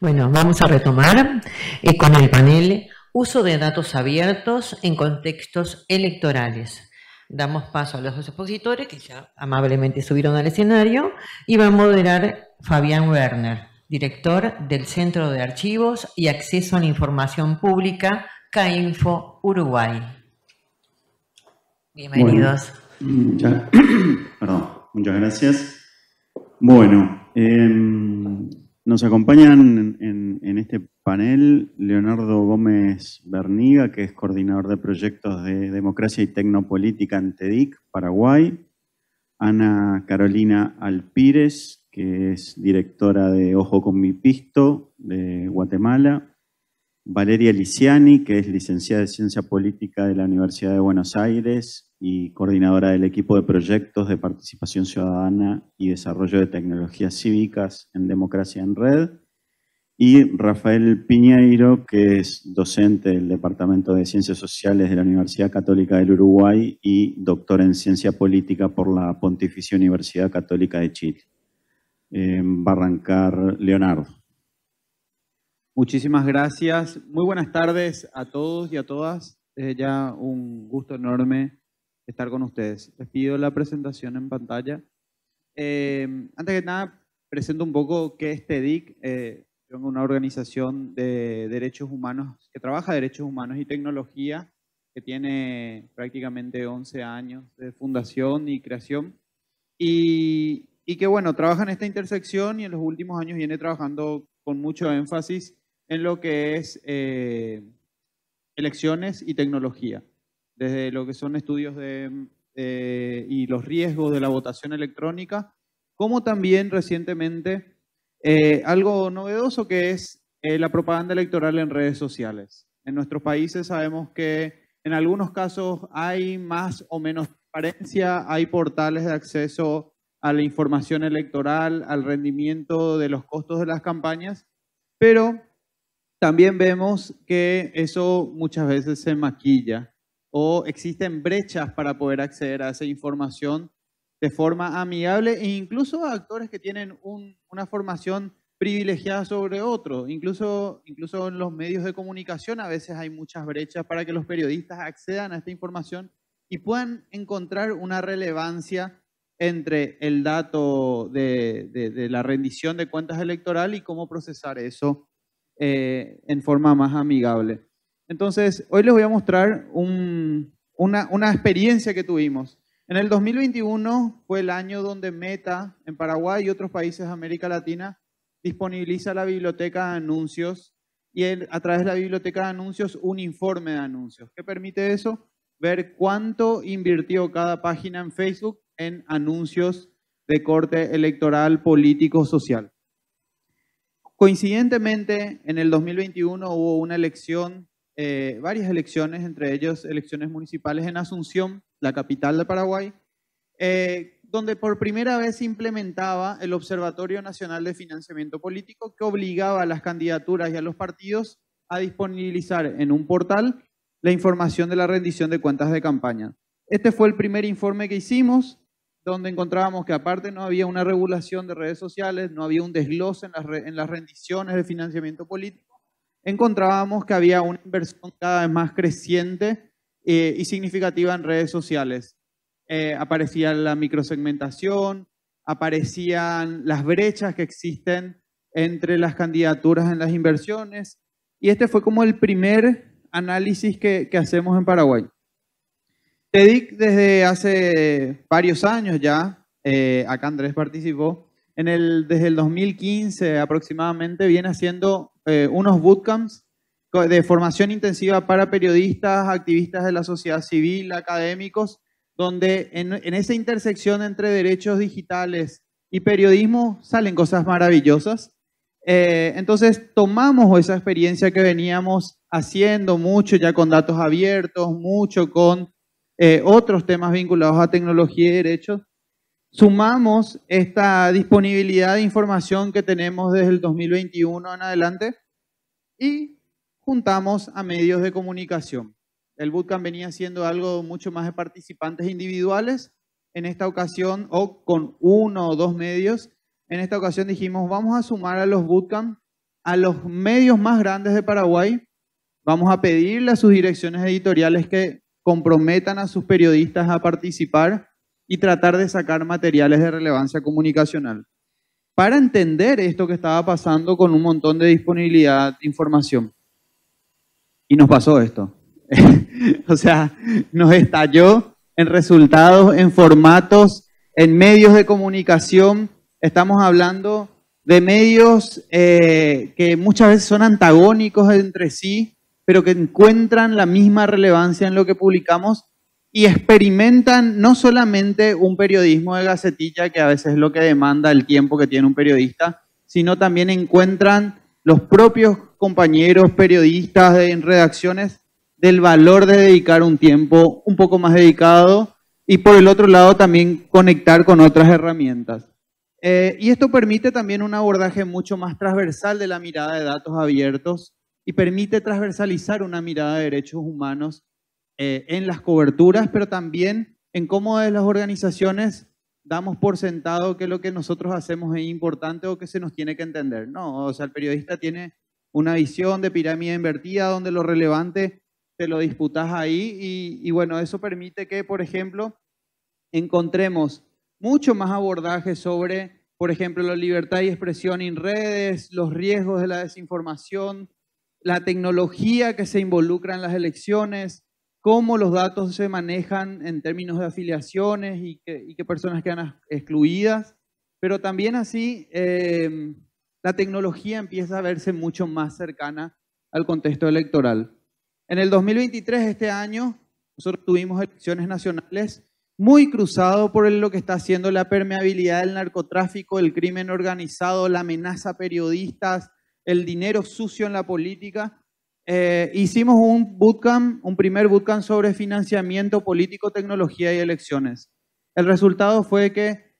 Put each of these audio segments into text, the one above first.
Bueno, vamos a retomar eh, con el panel Uso de datos abiertos en contextos electorales. Damos paso a los dos expositores que ya amablemente subieron al escenario y va a moderar Fabián Werner, director del Centro de Archivos y Acceso a la Información Pública, CAINFO Uruguay. Bienvenidos. perdón, muchas gracias. Bueno, em, nos acompañan en, este panel Leonardo Gómez Berniga, que es coordinador de proyectos de democracia y tecnopolítica en TEDIC, Paraguay. Ana Carolina Alpírez, que es directora de Ojo con mi Pisto de Guatemala. Valeria Liciani, que es licenciada de Ciencia Política de la Universidad de Buenos Aires y coordinadora del equipo de proyectos de participación ciudadana y desarrollo de tecnologías cívicas en democracia en red. Y Rafael Piñeiro, que es docente del Departamento de Ciencias Sociales de la Universidad Católica del Uruguay y doctor en Ciencia Política por la Pontificia Universidad Católica de Chile. Eh, va a arrancar Leonardo. Muchísimas gracias. Muy buenas tardes a todos y a todas. Es ya un gusto enorme estar con ustedes. Les pido la presentación en pantalla. Eh, antes que nada, presento un poco qué es TEDIC. Eh, una organización de derechos humanos que trabaja derechos humanos y tecnología, que tiene prácticamente 11 años de fundación y creación. Y, y que, bueno, trabaja en esta intersección y en los últimos años viene trabajando con mucho énfasis en lo que es eh, elecciones y tecnología, desde lo que son estudios de, y los riesgos de la votación electrónica, como también recientemente eh, algo novedoso que es eh, la propaganda electoral en redes sociales. En nuestros países sabemos que en algunos casos hay más o menos transparencia, hay portales de acceso a la información electoral, al rendimiento de los costos de las campañas, pero también vemos que eso muchas veces se maquilla o existen brechas para poder acceder a esa información de forma amigable e incluso a actores que tienen una formación privilegiada sobre otros. Incluso, incluso en los medios de comunicación a veces hay muchas brechas para que los periodistas accedan a esta información y puedan encontrar una relevancia entre el dato de, de la rendición de cuentas electoral y cómo procesar eso eh, en forma más amigable. Entonces, hoy les voy a mostrar una, experiencia que tuvimos. En el 2021 fue el año donde Meta en Paraguay y otros países de América Latina disponibiliza la biblioteca de anuncios y a través de la biblioteca de anuncios un informe de anuncios. ¿Qué permite eso? Ver cuánto invirtió cada página en Facebook en anuncios de corte electoral, político, social. Coincidentemente, en el 2021 hubo una elección, eh, varias elecciones, entre ellos elecciones municipales en Asunción, la capital de Paraguay, eh, donde por primera vez se implementaba el Observatorio Nacional de Financiamiento Político que obligaba a las candidaturas y a los partidos a disponibilizar en un portal la información de la rendición de cuentas de campaña. Este fue el primer informe que hicimos, donde encontrábamos que aparte no había una regulación de redes sociales, no había un desglose en las, rendiciones de financiamiento político, encontrábamos que había una inversión cada vez más creciente eh, y significativa en redes sociales. Eh, aparecía la microsegmentación, aparecían las brechas que existen entre las candidaturas en las inversiones, y este fue como el primer análisis que hacemos en Paraguay. TEDIC desde hace varios años ya, eh, acá Andrés participó, en el, desde el 2015 aproximadamente viene haciendo eh, unos bootcamps de formación intensiva para periodistas, activistas de la sociedad civil, académicos, donde en, esa intersección entre derechos digitales y periodismo salen cosas maravillosas. Eh, entonces tomamos esa experiencia que veníamos haciendo mucho ya con datos abiertos, mucho con eh, otros temas vinculados a tecnología y derechos, sumamos esta disponibilidad de información que tenemos desde el 2021 en adelante y juntamos a medios de comunicación. El bootcamp venía siendo algo mucho más de participantes individuales. En esta ocasión, o con uno o dos medios, en esta ocasión dijimos, vamos a sumar a los bootcamp a los medios más grandes de Paraguay, vamos a pedirle a sus direcciones editoriales que comprometan a sus periodistas a participar y tratar de sacar materiales de relevancia comunicacional. Para entender esto que estaba pasando con un montón de disponibilidad de información. Y nos pasó esto. o sea, nos estalló en resultados, en formatos, en medios de comunicación. Estamos hablando de medios eh, que muchas veces son antagónicos entre sí, pero que encuentran la misma relevancia en lo que publicamos y experimentan no solamente un periodismo de gacetilla, que a veces es lo que demanda el tiempo que tiene un periodista, sino también encuentran los propios compañeros periodistas en redacciones del valor de dedicar un tiempo un poco más dedicado y por el otro lado también conectar con otras herramientas. Eh, y esto permite también un abordaje mucho más transversal de la mirada de datos abiertos y permite transversalizar una mirada de derechos humanos eh, en las coberturas, pero también en cómo de las organizaciones damos por sentado que lo que nosotros hacemos es importante o que se nos tiene que entender. No, o sea, el periodista tiene una visión de pirámide invertida donde lo relevante te lo disputas ahí y, y bueno, eso permite que, por ejemplo, encontremos mucho más abordaje sobre, por ejemplo, la libertad y expresión en redes, los riesgos de la desinformación, la tecnología que se involucra en las elecciones, cómo los datos se manejan en términos de afiliaciones y qué, personas quedan excluidas, pero también así em, la tecnología empieza a verse mucho más cercana al contexto electoral. En el 2023, este año, nosotros tuvimos elecciones nacionales muy cruzado por lo que está haciendo la permeabilidad del narcotráfico, el crimen organizado, la amenaza a periodistas, el dinero sucio en la política. Eh, hicimos un bootcamp, un primer bootcamp sobre financiamiento político, tecnología y elecciones. El resultado fue que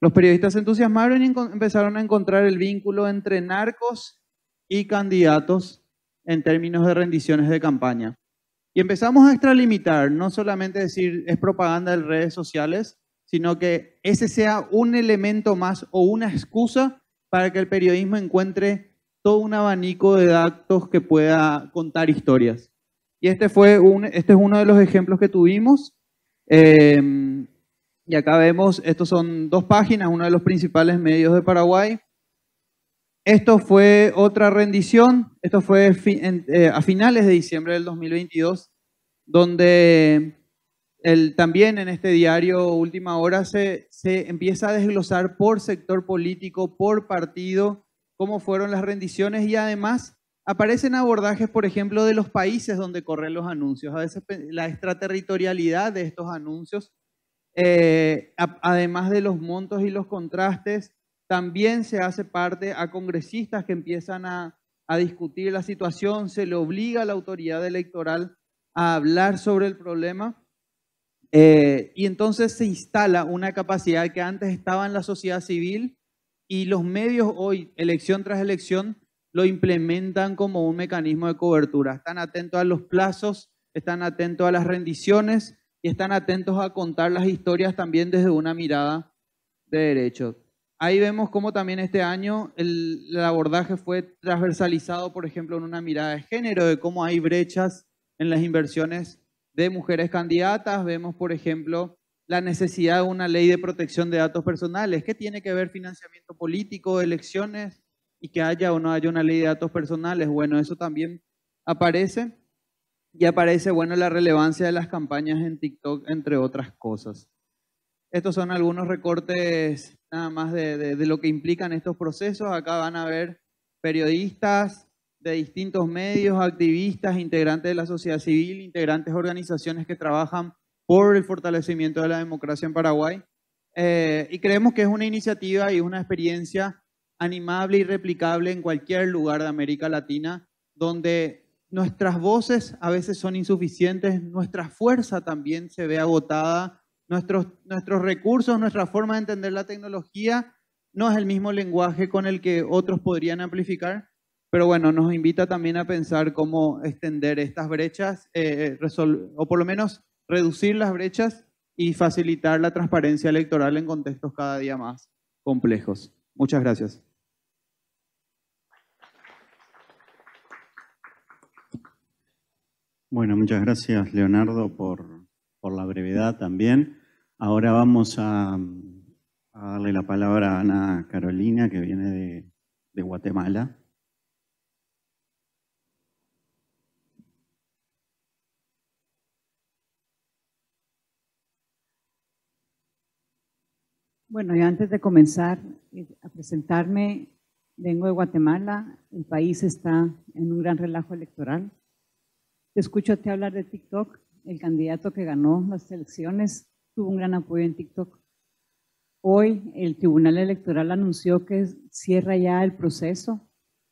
los periodistas entusiasmaron y empezaron a encontrar el vínculo entre narcos y candidatos en términos de rendiciones de campaña. Y empezamos a extralimitar, no solamente decir es propaganda de redes sociales, sino que ese sea un elemento más o una excusa para que el periodismo encuentre todo un abanico de datos que pueda contar historias. Y este, fue este es uno de los ejemplos que tuvimos. Em, y acá vemos, estos son dos páginas, uno de los principales medios de Paraguay. Esto fue otra rendición, esto fue eh, a finales de diciembre del 2022, donde el, también en este diario Última Hora se, se empieza a desglosar por sector político, por partido, cómo fueron las rendiciones y además aparecen abordajes, por ejemplo, de los países donde corren los anuncios, a veces la extraterritorialidad de estos anuncios, eh, además de los montos y los contrastes, también se hace parte a congresistas que empiezan a, discutir la situación, se le obliga a la autoridad electoral a hablar sobre el problema. Eh, y entonces se instala una capacidad que antes estaba en la sociedad civil y los medios hoy, elección tras elección, lo implementan como un mecanismo de cobertura. Están atentos a los plazos, están atentos a las rendiciones y están atentos a contar las historias también desde una mirada de derecho. Ahí vemos cómo también este año el, abordaje fue transversalizado, por ejemplo, en una mirada de género, de cómo hay brechas en las inversiones de mujeres candidatas. Vemos, por ejemplo, la necesidad de una ley de protección de datos personales. ¿Qué tiene que ver financiamiento político, elecciones y que haya o no haya una ley de datos personales? Bueno, eso también aparece. Y aparece, bueno, la relevancia de las campañas en TikTok, entre otras cosas. Estos son algunos recortes nada más de, lo que implican estos procesos. Acá van a ver periodistas de distintos medios, activistas, integrantes de la sociedad civil, integrantes de organizaciones que trabajan por el fortalecimiento de la democracia en Paraguay. Eh, y creemos que es una iniciativa y una experiencia animable y replicable en cualquier lugar de América Latina, donde nuestras voces a veces son insuficientes, nuestra fuerza también se ve agotada Nuestros, nuestros recursos, nuestra forma de entender la tecnología no es el mismo lenguaje con el que otros podrían amplificar, pero bueno, nos invita también a pensar cómo extender estas brechas, eh, o por lo menos reducir las brechas y facilitar la transparencia electoral en contextos cada día más complejos. Muchas gracias. Bueno, muchas gracias Leonardo por, por la brevedad también. Ahora vamos a, a, darle la palabra a Ana Carolina, que viene de, de Guatemala. Bueno, y antes de comenzar eh, a presentarme, vengo de Guatemala, el país está en un gran relajo electoral. Te escucho a ti hablar de TikTok, el candidato que ganó las elecciones tuvo un gran apoyo en TikTok. Hoy el Tribunal Electoral anunció que cierra ya el proceso.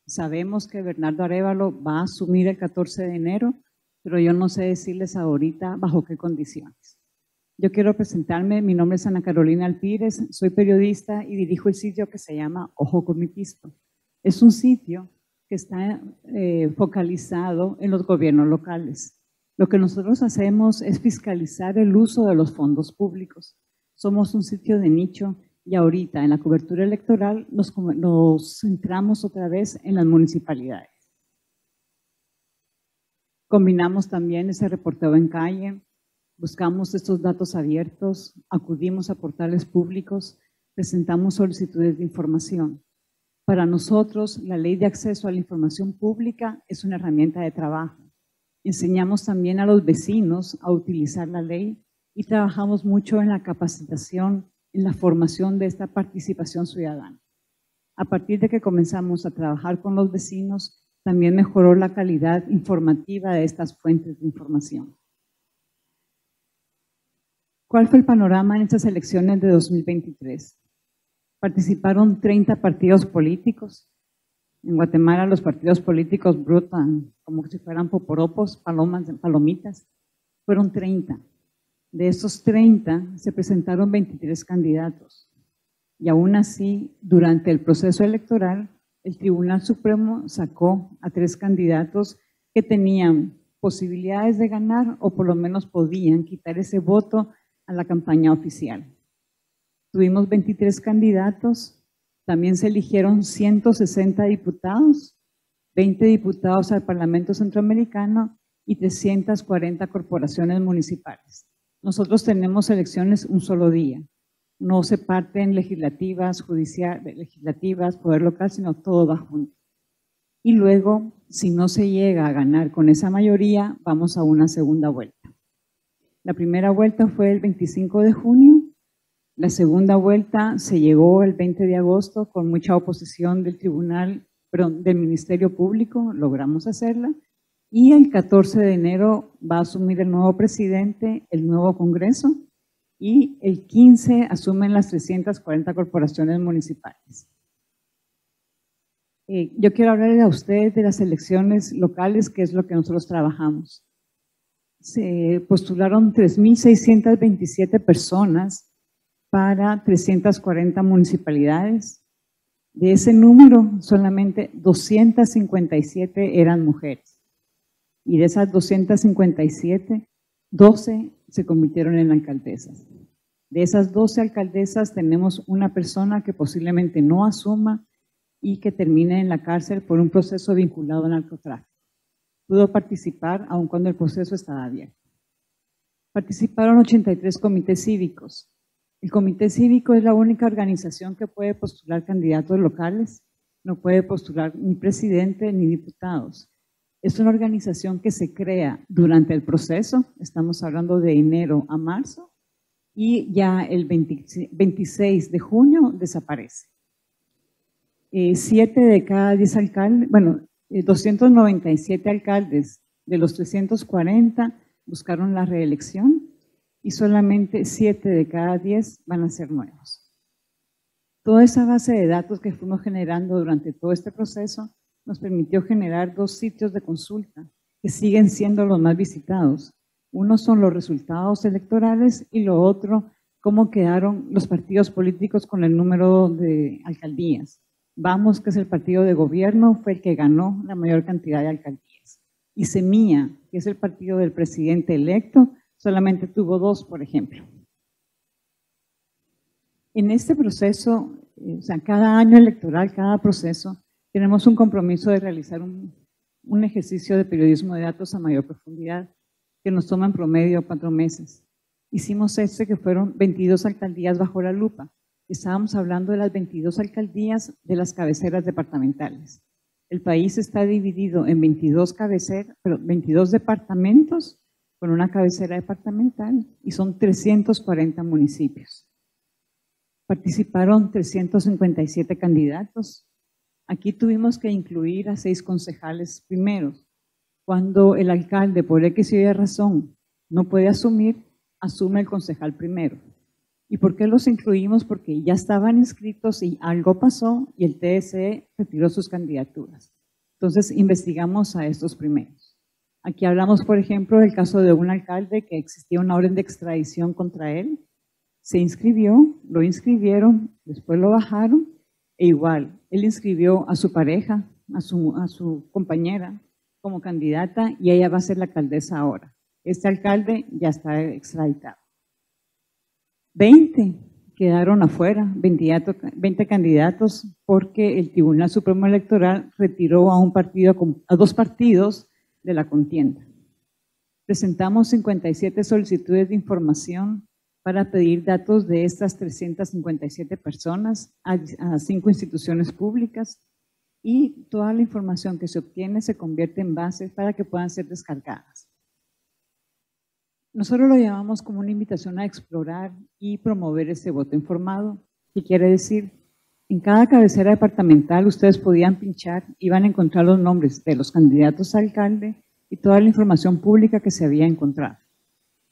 Sabemos que Bernardo Arevalo va a asumir el 14 de enero, pero yo no sé decirles ahorita bajo qué condiciones. Yo quiero presentarme, mi nombre es Ana Carolina Alpírez, soy periodista y dirijo el sitio que se llama Ojo con mi pisto. Es un sitio que está eh, focalizado en los gobiernos locales. Lo que nosotros hacemos es fiscalizar el uso de los fondos públicos. Somos un sitio de nicho y ahorita en la cobertura electoral nos, nos centramos otra vez en las municipalidades. Combinamos también ese reporteo en calle, Buscamos estos datos abiertos, acudimos a portales públicos, presentamos solicitudes de información. Para nosotros, la ley de acceso a la información pública es una herramienta de trabajo. Enseñamos también a los vecinos a utilizar la ley y trabajamos mucho en la capacitación, en la formación de esta participación ciudadana. A partir de que comenzamos a trabajar con los vecinos, también mejoró la calidad informativa de estas fuentes de información. ¿Cuál fue el panorama en estas elecciones de 2023? Participaron 30 partidos políticos. En Guatemala los partidos políticos brotan como si fueran poporopos, palomas, palomitas. Fueron 30. De esos 30 se presentaron 23 candidatos. Y aún así, durante el proceso electoral, el Tribunal Supremo sacó a tres candidatos que tenían posibilidades de ganar o por lo menos podían quitar ese voto a la campaña oficial. Tuvimos 23 candidatos, también se eligieron 160 diputados, 20 diputados al Parlamento Centroamericano y 340 corporaciones municipales. Nosotros tenemos elecciones un solo día. No se parten legislativas, judiciales, legislativas, poder local, sino todo va junto. Y luego, si no se llega a ganar con esa mayoría, vamos a una segunda vuelta. La primera vuelta fue el 25 de junio, la segunda vuelta se llegó el 20 de agosto con mucha oposición del Tribunal, perdón, del Ministerio Público, logramos hacerla, y el 14 de enero va a asumir el nuevo presidente, el nuevo Congreso, y el 15 asumen las 340 corporaciones municipales. Eh, yo quiero hablarles a ustedes de las elecciones locales, que es lo que nosotros trabajamos se postularon 3.627 personas para 340 municipalidades. De ese número, solamente 257 eran mujeres. Y de esas 257, 12 se convirtieron en alcaldesas. De esas 12 alcaldesas tenemos una persona que posiblemente no asuma y que termine en la cárcel por un proceso vinculado al narcotráfico pudo participar aun cuando el proceso estaba abierto. Participaron 83 comités cívicos. El comité cívico es la única organización que puede postular candidatos locales, no puede postular ni presidente ni diputados. Es una organización que se crea durante el proceso, estamos hablando de enero a marzo, y ya el 26 de junio desaparece. Eh, siete de cada diez alcaldes, bueno, 297 eh, alcaldes de los 340 buscaron la reelección y solamente 7 de cada 10 van a ser nuevos. Toda esa base de datos que fuimos generando durante todo este proceso nos permitió generar dos sitios de consulta que siguen siendo los más visitados. Uno son los resultados electorales y lo otro, cómo quedaron los partidos políticos con el número de alcaldías. Vamos, que es el partido de gobierno, fue el que ganó la mayor cantidad de alcaldías. Y Semilla, que es el partido del presidente electo, solamente tuvo dos, por ejemplo. En este proceso, eh, o sea, cada año electoral, cada proceso, tenemos un compromiso de realizar un, un ejercicio de periodismo de datos a mayor profundidad, que nos toma en promedio cuatro meses. Hicimos este que fueron 22 alcaldías bajo la lupa. Estábamos hablando de las 22 alcaldías de las cabeceras departamentales. El país está dividido en 22, cabeceras, pero 22 departamentos con una cabecera departamental y son 340 municipios. Participaron 357 candidatos. Aquí tuvimos que incluir a seis concejales primeros. Cuando el alcalde, por X y Y razón, no puede asumir, asume el concejal primero. ¿Y por qué los incluimos? Porque ya estaban inscritos y algo pasó y el TSE retiró sus candidaturas. Entonces investigamos a estos primeros. Aquí hablamos, por ejemplo, del caso de un alcalde que existía una orden de extradición contra él se inscribió, lo inscribieron, después lo bajaron, e igual, él inscribió a su pareja, a su, compañera como candidata y ella va a ser la alcaldesa ahora. Este alcalde ya está extraditado. 20 quedaron afuera, 20, candidatos, porque el Tribunal Supremo Electoral retiró a, un partido, a dos partidos de la contienda. Presentamos 57 solicitudes de información para pedir datos de estas 357 personas a, cinco instituciones públicas y toda la información que se obtiene se convierte en bases para que puedan ser descargadas. Nosotros lo llamamos como una invitación a explorar y promover ese voto informado. ¿Qué quiere decir? En cada cabecera departamental ustedes podían pinchar y van a encontrar los nombres de los candidatos a alcalde y toda la información pública que se había encontrado.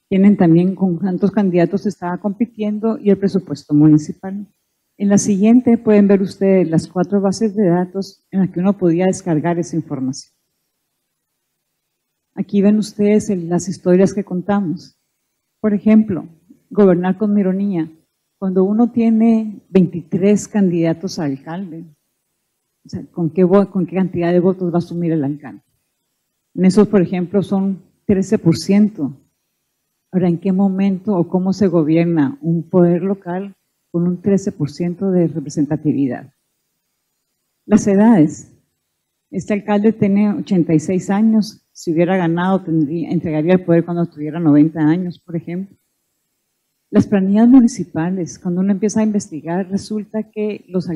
Tienen también con cuántos candidatos estaba compitiendo y el presupuesto municipal. En la siguiente pueden ver ustedes las cuatro bases de datos en las que uno podía descargar esa información. Aquí ven ustedes las historias que contamos. Por ejemplo, gobernar con mironía. Cuando uno tiene 23 candidatos a alcalde, ¿con, qué, ¿con qué cantidad de votos va a asumir el alcalde? En esos, por ejemplo, son 13% Ahora, ¿en qué momento o cómo se gobierna un poder local con un 13% de representatividad? Las edades. Este alcalde tiene 86 años. Si hubiera ganado, tendría, entregaría el poder cuando tuviera 90 años, por ejemplo. Las planillas municipales, cuando uno empieza a investigar, resulta que los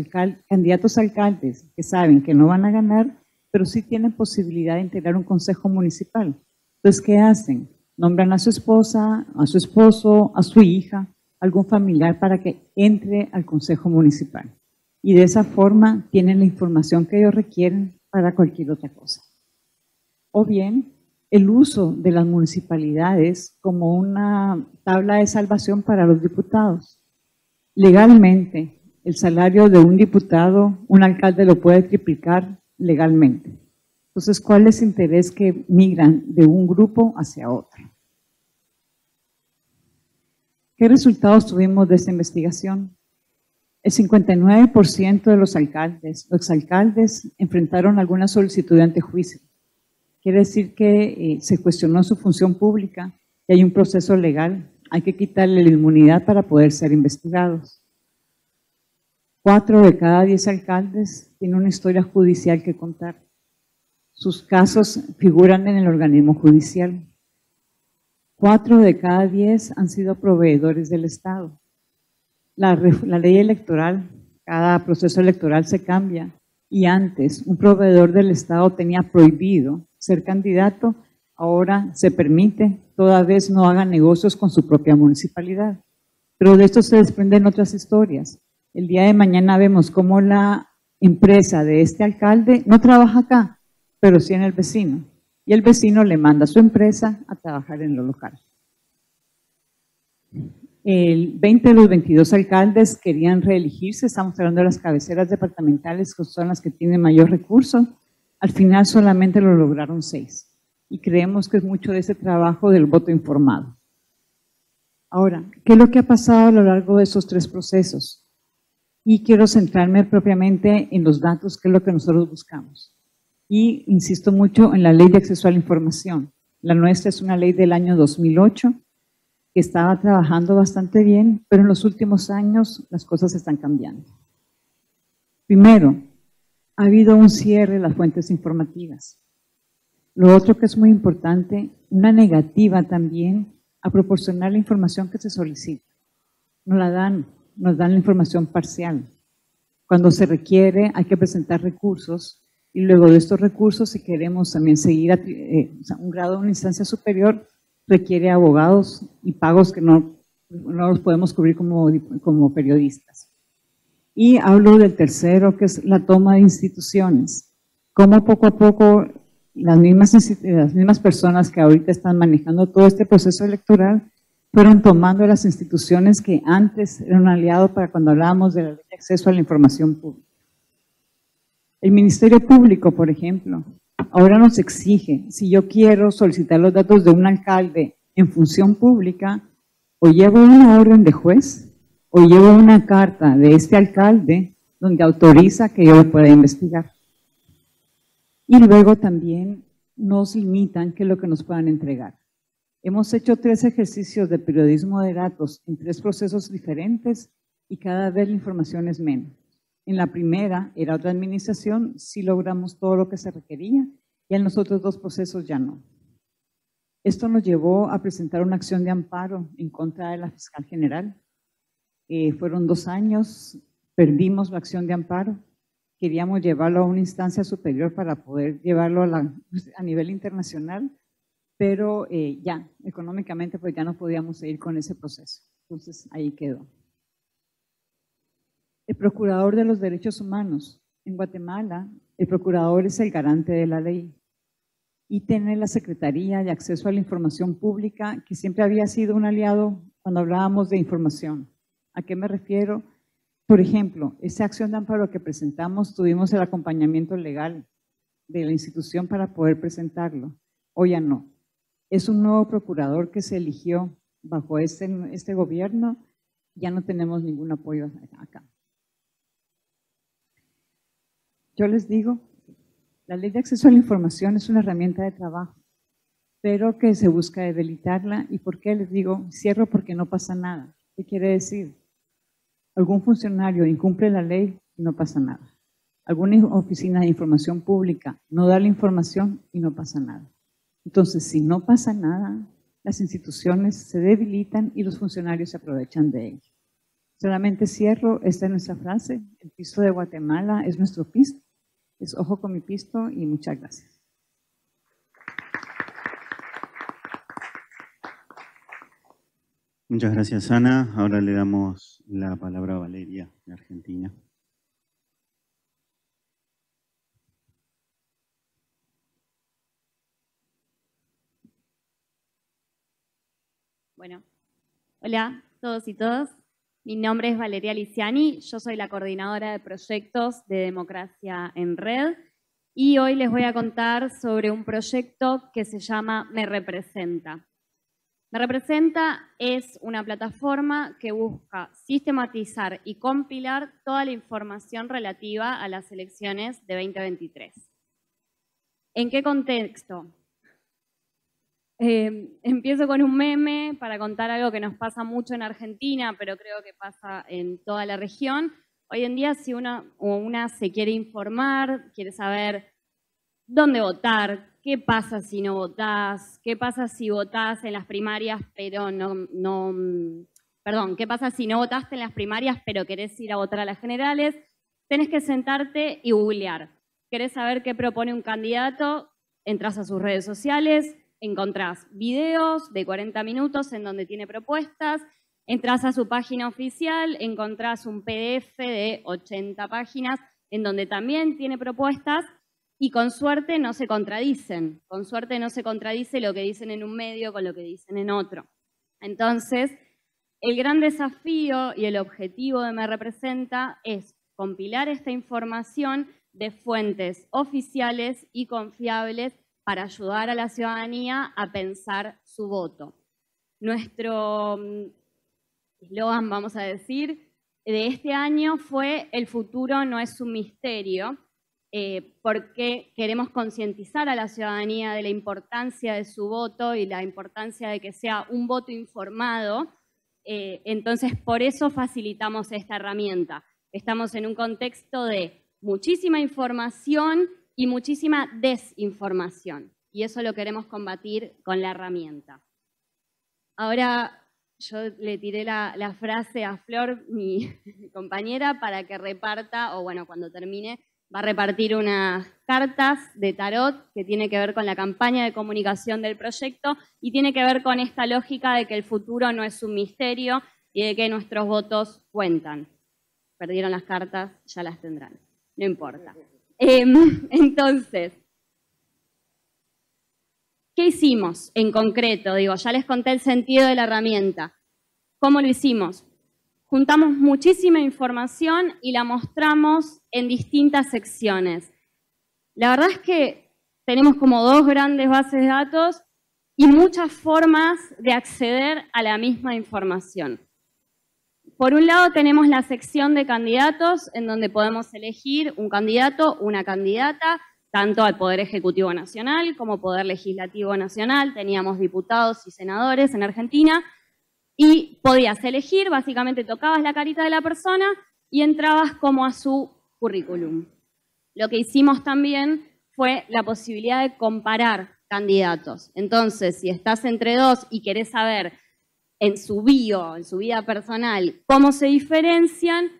candidatos alcaldes que saben que no van a ganar, pero sí tienen posibilidad de integrar un consejo municipal. Entonces, ¿qué hacen? nombran a su esposa, a su esposo, a su hija, algún familiar para que entre al Consejo Municipal. Y de esa forma tienen la información que ellos requieren para cualquier otra cosa. O bien, el uso de las municipalidades como una tabla de salvación para los diputados. Legalmente, el salario de un diputado, un alcalde lo puede triplicar legalmente. Entonces, ¿cuál es el interés que migran de un grupo hacia otro? ¿Qué resultados tuvimos de esta investigación? El 59% de los alcaldes o exalcaldes enfrentaron alguna solicitud ante juicio. Quiere decir que eh, se cuestionó su función pública y hay un proceso legal. Hay que quitarle la inmunidad para poder ser investigados. Cuatro de cada diez alcaldes tienen una historia judicial que contar. Sus casos figuran en el organismo judicial. Cuatro de cada diez han sido proveedores del Estado. La, ley electoral, cada proceso electoral se cambia y antes un proveedor del Estado tenía prohibido ser candidato, ahora se permite, toda vez no haga negocios con su propia municipalidad. Pero de esto se desprenden otras historias. El día de mañana vemos cómo la empresa de este alcalde no trabaja acá, pero sí en el vecino. Y el vecino le manda a su empresa a trabajar en lo local. El 20 de los 22 alcaldes querían reelegirse, estamos hablando de las cabeceras departamentales, que son las que tienen mayor recurso. Al final solamente lo lograron seis. Y creemos que es mucho de ese trabajo del voto informado. Ahora, ¿qué es lo que ha pasado a lo largo de esos tres procesos? Y quiero centrarme propiamente en los datos, que es lo que nosotros buscamos y insisto mucho en la ley de acceso a la información. La nuestra es una ley del año 2008 que estaba trabajando bastante bien, pero en los últimos años las cosas están cambiando. Primero, ha habido un cierre de las fuentes informativas. Lo otro que es muy importante, una negativa también a proporcionar la información que se solicita. No la dan, nos dan la información parcial. Cuando se requiere hay que presentar recursos y luego de estos recursos, si queremos también seguir eh, un grado una instancia superior, requiere abogados y pagos que no, no los podemos cubrir como, como periodistas. Y hablo del tercero, que es la toma de instituciones. Cómo poco a poco las mismas, las mismas personas que ahorita están manejando todo este proceso electoral fueron tomando las instituciones que antes eran un aliado para cuando hablábamos de acceso a la información pública. El Ministerio Público, por ejemplo, ahora nos exige, si yo quiero solicitar los datos de un alcalde en función pública, o llevo una orden de juez, o llevo una carta de este alcalde donde autoriza que yo pueda investigar. Y luego también nos limitan qué es lo que nos puedan entregar. Hemos hecho tres ejercicios de periodismo de datos en tres procesos diferentes y cada vez la información es menos. En la primera, era otra administración, sí logramos todo lo que se requería y en los otros dos procesos ya no. Esto nos llevó a presentar una acción de amparo en contra de la fiscal general. Eh, fueron dos años, perdimos la acción de amparo queríamos llevarlo a una instancia superior para poder llevarlo a, nivel internacional, pero eh, ya, económicamente pues ya no podíamos seguir con ese proceso. Entonces ahí quedó. El Procurador de los Derechos Humanos. En Guatemala, el Procurador es el garante de la ley y tiene la Secretaría de Acceso a la Información Pública, que siempre había sido un aliado cuando hablábamos de información. ¿A qué me refiero? Por ejemplo, esa acción de amparo que presentamos, tuvimos el acompañamiento legal de la institución para poder presentarlo. Hoy ya no. Es un nuevo procurador que se eligió bajo este, este gobierno. Ya no tenemos ningún apoyo acá. Yo les digo, la ley de acceso a la información es una herramienta de trabajo, pero que se busca debilitarla. ¿Y por qué les digo? Cierro porque no pasa nada. ¿Qué quiere decir? algún funcionario incumple la ley y no pasa nada. Alguna oficina de información pública no da la información y no pasa nada. Entonces, si no pasa nada, las instituciones se debilitan y los funcionarios se aprovechan de ello. Solamente cierro, esta es nuestra frase, el pisto de Guatemala es nuestro pisto, es ojo con mi pisto y muchas gracias. Muchas gracias, Ana. Ahora le damos la palabra a Valeria, de Argentina. Bueno, hola a todos y todas. Mi nombre es Valeria Liciani, yo soy la coordinadora de proyectos de democracia en red y hoy les voy a contar sobre un proyecto que se llama Me Representa. Me representa es una plataforma que busca sistematizar y compilar toda la información relativa a las elecciones de 2023. ¿En qué contexto? Eh, empiezo con un meme para contar algo que nos pasa mucho en Argentina, pero creo que pasa en toda la región. Hoy en día, si una, una se quiere informar, quiere saber dónde votar, ¿Qué pasa si no votás? ¿Qué pasa si votás en las primarias pero no, no, perdón, qué pasa si no votaste en las primarias pero querés ir a votar a las generales? Tenés que sentarte y googlear. ¿Querés saber qué propone un candidato? Entrás a sus redes sociales, encontrás videos de 40 minutos en donde tiene propuestas, entras a su página oficial, encontrás un PDF de 80 páginas en donde también tiene propuestas y con suerte no se contradicen. Con suerte no se contradice lo que dicen en un medio con lo que dicen en otro. Entonces, el gran desafío y el objetivo de Me Representa es compilar esta información de fuentes oficiales y confiables para ayudar a la ciudadanía a pensar su voto. Nuestro mm, eslogan, vamos a decir, de este año fue El futuro no es un misterio, eh, porque queremos concientizar a la ciudadanía de la importancia de su voto y la importancia de que sea un voto informado. Eh, entonces, por eso facilitamos esta herramienta. Estamos en un contexto de muchísima información y muchísima desinformación. y eso lo queremos combatir con la herramienta. Ahora yo le tiré la, frase a Flor, mi, compañera, para que reparta, o bueno, cuando termine, va a repartir unas cartas de tarot que tiene que ver con la campaña de comunicación del proyecto y tiene que ver con esta lógica de que el futuro no es un misterio y de que nuestros votos cuentan. Perdieron las cartas, ya las tendrán, no importa. Em, entonces, ¿Qué hicimos en concreto? Digo, ya les conté el sentido de la herramienta. ¿Cómo lo hicimos? Juntamos muchísima información y la mostramos en distintas secciones. La verdad es que tenemos como dos grandes bases de datos y muchas formas de acceder a la misma información. Por un lado tenemos la sección de candidatos, en donde podemos elegir un candidato, una candidata, tanto al Poder Ejecutivo Nacional como Poder Legislativo Nacional. Teníamos diputados y senadores en Argentina y podías elegir, básicamente tocabas la carita de la persona y entrabas como a su currículum. Lo que hicimos también fue la posibilidad de comparar candidatos. Entonces, si estás entre dos y querés saber en su bio, en su vida personal, cómo se diferencian,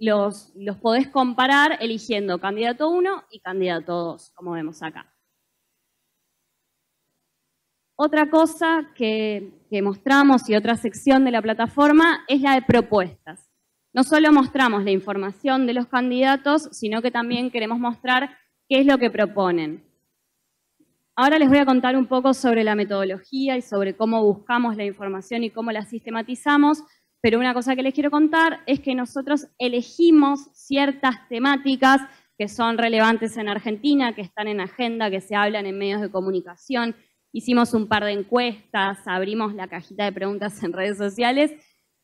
los, podés comparar eligiendo candidato 1 y candidato 2, como vemos acá. Otra cosa que, mostramos y otra sección de la plataforma es la de propuestas. No solo mostramos la información de los candidatos, sino que también queremos mostrar qué es lo que proponen. Ahora les voy a contar un poco sobre la metodología y sobre cómo buscamos la información y cómo la sistematizamos, pero una cosa que les quiero contar es que nosotros elegimos ciertas temáticas que son relevantes en Argentina, que están en agenda, que se hablan en medios de comunicación. Hicimos un par de encuestas, abrimos la cajita de preguntas en redes sociales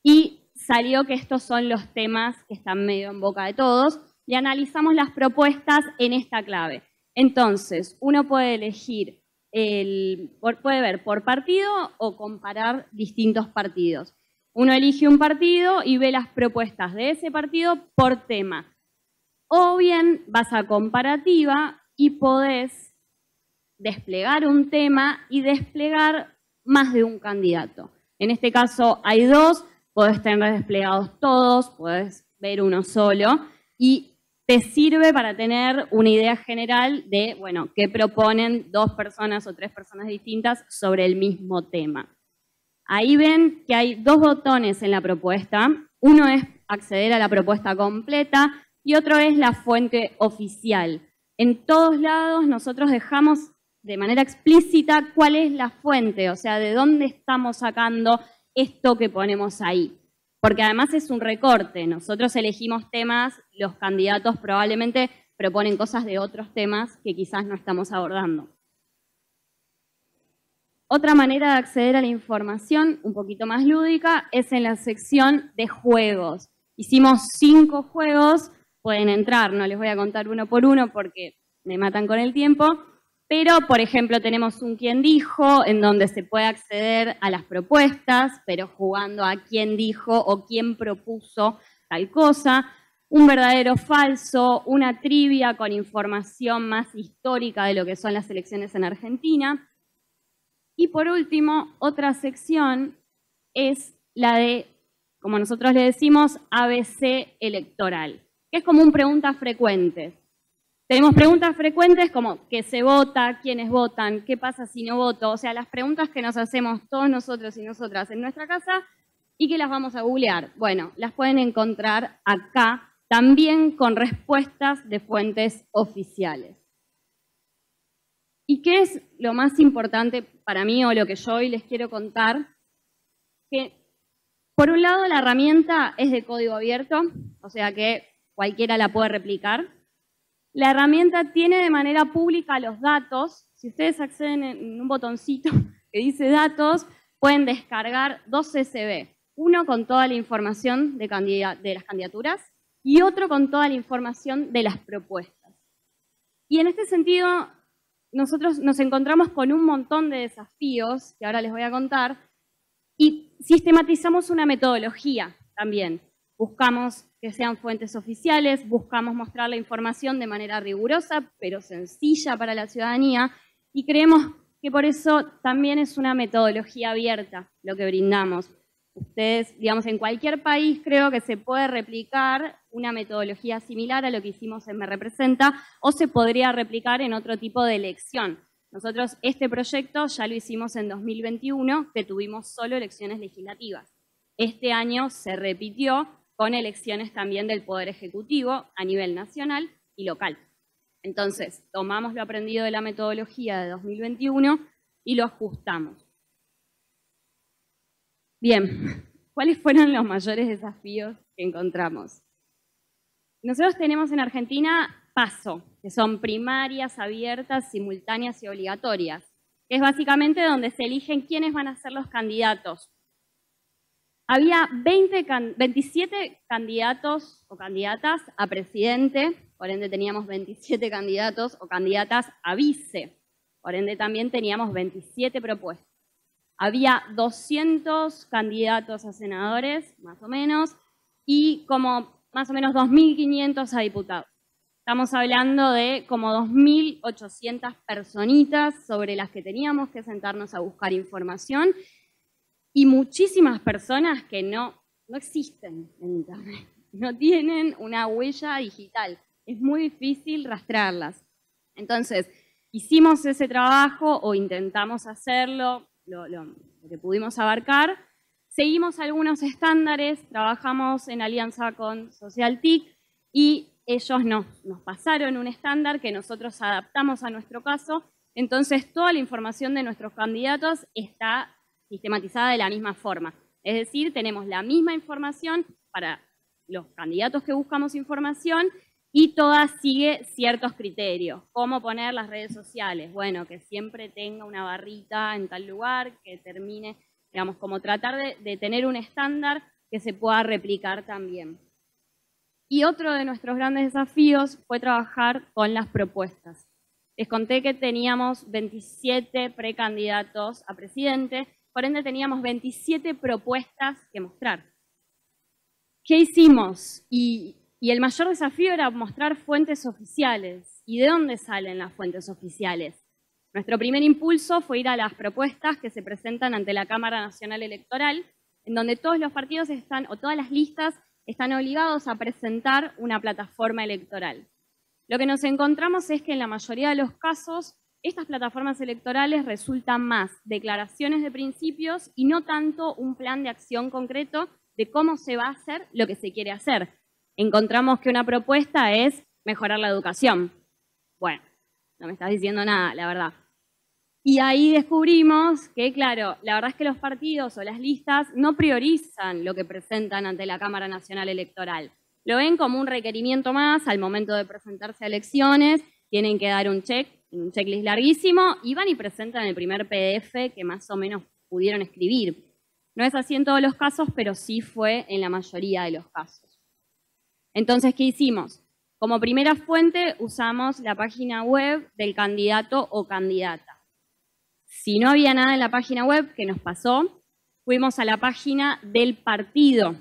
y salió que estos son los temas que están medio en boca de todos y analizamos las propuestas en esta clave. Entonces, uno puede elegir, el, puede ver por partido o comparar distintos partidos. Uno elige un partido y ve las propuestas de ese partido por tema. O bien vas a comparativa y podés desplegar un tema y desplegar más de un candidato. En este caso hay dos, podés tener desplegados todos, podés ver uno solo y te sirve para tener una idea general de, bueno, qué proponen dos personas o tres personas distintas sobre el mismo tema. Ahí ven que hay dos botones en la propuesta. Uno es acceder a la propuesta completa y otro es la fuente oficial. En todos lados nosotros dejamos de manera explícita cuál es la fuente, o sea, de dónde estamos sacando esto que ponemos ahí. Porque además es un recorte. Nosotros elegimos temas, los candidatos probablemente proponen cosas de otros temas que quizás no estamos abordando. Otra manera de acceder a la información, un poquito más lúdica, es en la sección de juegos. Hicimos cinco juegos, pueden entrar, no les voy a contar uno por uno porque me matan con el tiempo, pero por ejemplo tenemos un quién dijo, en donde se puede acceder a las propuestas, pero jugando a quién dijo o quién propuso tal cosa, un verdadero falso, una trivia con información más histórica de lo que son las elecciones en Argentina, y por último, otra sección es la de, como nosotros le decimos, ABC electoral, que es como un preguntas frecuentes. Tenemos preguntas frecuentes como qué se vota, quiénes votan, qué pasa si no voto, o sea, las preguntas que nos hacemos todos nosotros y nosotras en nuestra casa y que las vamos a googlear. Bueno, las pueden encontrar acá, también con respuestas de fuentes oficiales. ¿Y qué es lo más importante para mí o lo que yo hoy les quiero contar? Que por un lado la herramienta es de código abierto, o sea que cualquiera la puede replicar. La herramienta tiene de manera pública los datos. Si ustedes acceden en un botoncito que dice datos, pueden descargar dos CSV. Uno con toda la información de, de las candidaturas y otro con toda la información de las propuestas. Y en este sentido, nosotros nos encontramos con un montón de desafíos, que ahora les voy a contar, y sistematizamos una metodología también. Buscamos que sean fuentes oficiales, buscamos mostrar la información de manera rigurosa, pero sencilla para la ciudadanía, Y creemos que por eso también es una metodología abierta lo que brindamos. Ustedes, digamos, en cualquier país creo que se puede replicar una metodología similar a lo que hicimos en Me Representa o se podría replicar en otro tipo de elección. Nosotros este proyecto ya lo hicimos en 2021, que tuvimos solo elecciones legislativas. Este año se repitió con elecciones también del Poder Ejecutivo a nivel nacional y local. Entonces, tomamos lo aprendido de la metodología de 2021 y lo ajustamos. Bien, ¿cuáles fueron los mayores desafíos que encontramos? Nosotros tenemos en Argentina PASO, que son primarias, abiertas, simultáneas y obligatorias, que es básicamente donde se eligen quiénes van a ser los candidatos. Había 27 candidatos o candidatas a presidente, por ende teníamos 27 candidatos o candidatas a vice, por ende también teníamos 27 propuestas. Había 200 candidatos a senadores, más o menos, y como más o menos 2.500 a diputados. Estamos hablando de como 2.800 personitas sobre las que teníamos que sentarnos a buscar información y muchísimas personas que no, no existen en Internet, no tienen una huella digital es muy difícil rastrearlas. Entonces, hicimos ese trabajo o intentamos hacerlo, lo, que pudimos abarcar. Seguimos algunos estándares, trabajamos en alianza con SocialTIC y ellos nos, nos pasaron un estándar que nosotros adaptamos a nuestro caso. Entonces, toda la información de nuestros candidatos está sistematizada de la misma forma. Es decir, tenemos la misma información para los candidatos que buscamos información y todas sigue ciertos criterios. ¿Cómo poner las redes sociales? Bueno, que siempre tenga una barrita en tal lugar, que termine, digamos, como tratar de, de tener un estándar que se pueda replicar también. Y otro de nuestros grandes desafíos fue trabajar con las propuestas. Les conté que teníamos 27 precandidatos a presidente, por ende teníamos 27 propuestas que mostrar. ¿Qué hicimos? Y el mayor desafío era mostrar fuentes oficiales. ¿Y de dónde salen las fuentes oficiales? Nuestro primer impulso fue ir a las propuestas que se presentan ante la Cámara Nacional Electoral, en donde todos los partidos están, o todas las listas, están obligados a presentar una plataforma electoral. Lo que nos encontramos es que en la mayoría de los casos, estas plataformas electorales resultan más declaraciones de principios y no tanto un plan de acción concreto de cómo se va a hacer lo que se quiere hacer encontramos que una propuesta es mejorar la educación. Bueno, no me estás diciendo nada, la verdad. Y ahí descubrimos que, claro, la verdad es que los partidos o las listas no priorizan lo que presentan ante la Cámara Nacional Electoral. Lo ven como un requerimiento más al momento de presentarse a elecciones, tienen que dar un check, un checklist larguísimo, y van y presentan el primer PDF que más o menos pudieron escribir. No es así en todos los casos, pero sí fue en la mayoría de los casos. Entonces, ¿qué hicimos? Como primera fuente usamos la página web del candidato o candidata. Si no había nada en la página web, ¿qué nos pasó? Fuimos a la página del partido.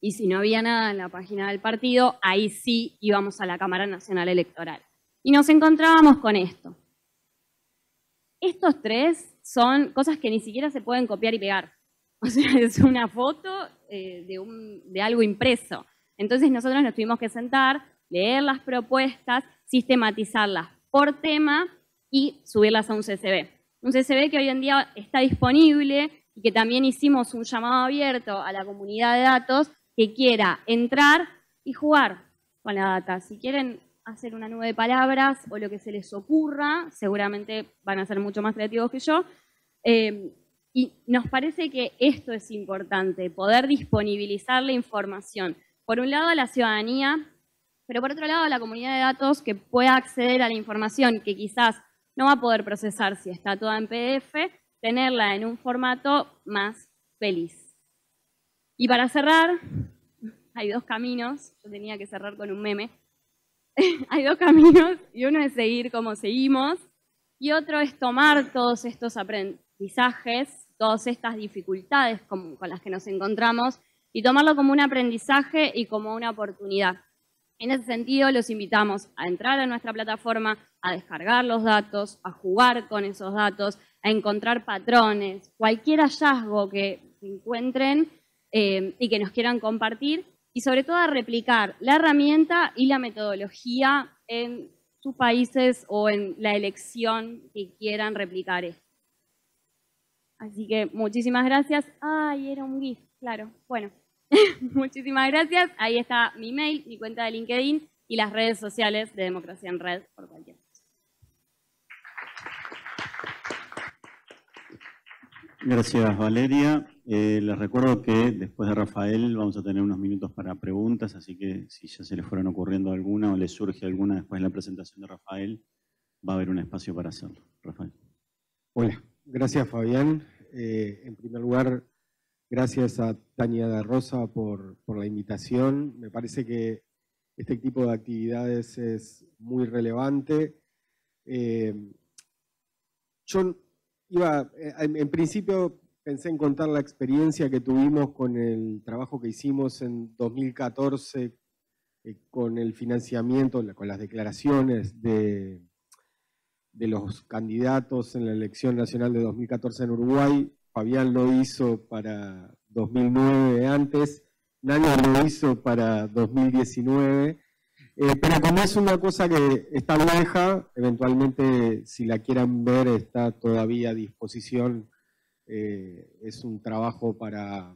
Y si no había nada en la página del partido, ahí sí íbamos a la Cámara Nacional Electoral. Y nos encontrábamos con esto. Estos tres son cosas que ni siquiera se pueden copiar y pegar. O sea, es una foto eh, de, de algo impreso. Entonces nosotros nos tuvimos que sentar, leer las propuestas, sistematizarlas por tema y subirlas a un CSV. Un CSV que hoy en día está disponible y que también hicimos un llamado abierto a la comunidad de datos que quiera entrar y jugar con la data. Si quieren hacer una nube de palabras o lo que se les ocurra, seguramente van a ser mucho más creativos que yo. Eh, y nos parece que esto es importante, poder disponibilizar la información por un lado a la ciudadanía, pero por otro lado a la comunidad de datos que pueda acceder a la información que quizás no va a poder procesar si está toda en PDF, tenerla en un formato más feliz. Y para cerrar, hay dos caminos, yo tenía que cerrar con un meme, hay dos caminos y uno es seguir como seguimos y otro es tomar todos estos aprendizajes, todas estas dificultades con, con las que nos encontramos y tomarlo como un aprendizaje y como una oportunidad. En ese sentido, los invitamos a entrar a nuestra plataforma, a descargar los datos, a jugar con esos datos, a encontrar patrones, cualquier hallazgo que encuentren eh, y que nos quieran compartir, y sobre todo a replicar la herramienta y la metodología en sus países o en la elección que quieran replicar. Así que muchísimas gracias. Ay, era un GIF, claro. Bueno. Muchísimas gracias. Ahí está mi mail, mi cuenta de LinkedIn y las redes sociales de Democracia en Red por cualquier. Gracias, Valeria. Eh, les recuerdo que después de Rafael vamos a tener unos minutos para preguntas, así que si ya se les fueron ocurriendo alguna o les surge alguna después de la presentación de Rafael, va a haber un espacio para hacerlo. Rafael. Hola, gracias Fabián. Eh, en primer lugar, Gracias a Tania de Rosa por, la invitación. Me parece que este tipo de actividades es muy relevante. Eh, yo iba, en, principio pensé en contar la experiencia que tuvimos con el trabajo que hicimos en 2014 eh, con el financiamiento, con las declaraciones de, de los candidatos en la elección nacional de 2014 en Uruguay. Fabián lo hizo para 2009 antes, nadie lo hizo para 2019, eh, pero como es una cosa que está vieja, eventualmente si la quieran ver está todavía a disposición, eh, es un trabajo para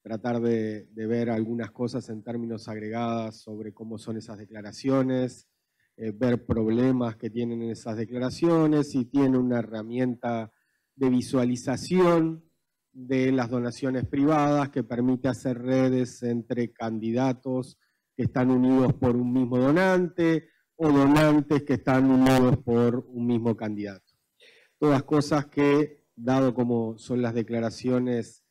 tratar de, ver algunas cosas en términos agregadas sobre cómo son esas declaraciones, eh, ver problemas que tienen en esas declaraciones, si tiene una herramienta de visualización de las donaciones privadas que permite hacer redes entre candidatos que están unidos por un mismo donante o donantes que están unidos por un mismo candidato. Todas cosas que, dado como son las declaraciones